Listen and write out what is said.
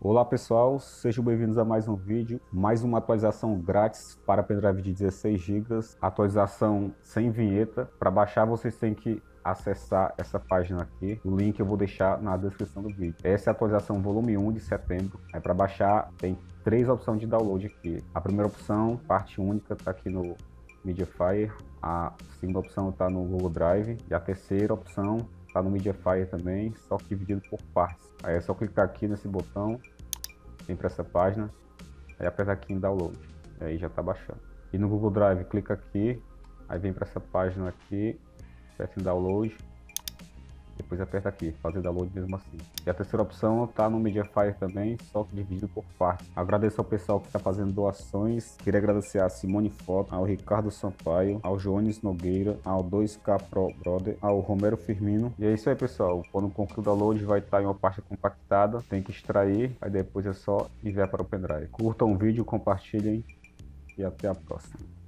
Olá pessoal, sejam bem-vindos a mais um vídeo, mais uma atualização grátis para pendrive de 16 GB, atualização sem vinheta. Para baixar vocês têm que acessar essa página aqui, o link eu vou deixar na descrição do vídeo. Essa é a atualização volume 1 de setembro, aí para baixar tem três opções de download aqui. A primeira opção, parte única, está aqui no Mediafire, a segunda opção está no Google Drive e a terceira opção está no Mediafire também, só que dividido por partes. Aí é só clicar aqui nesse botão, vem para essa página, aí aperta aqui em download, aí já está baixando. E no Google Drive clica aqui, aí vem para essa página aqui, aperta em download, depois aperta aqui, fazer download mesmo assim. E a terceira opção está no Mediafire também, só que dividido por partes. Agradeço ao pessoal que está fazendo doações. Queria agradecer a Simone Foto, ao Ricardo Sampaio, ao Jones Nogueira, ao 2K Pro Brother, ao Romero Firmino. E é isso aí, pessoal. Quando concluir o download, vai estar em uma pasta compactada. Tem que extrair, aí depois é só enviar para o pendrive. Curtam o vídeo, compartilhem e até a próxima.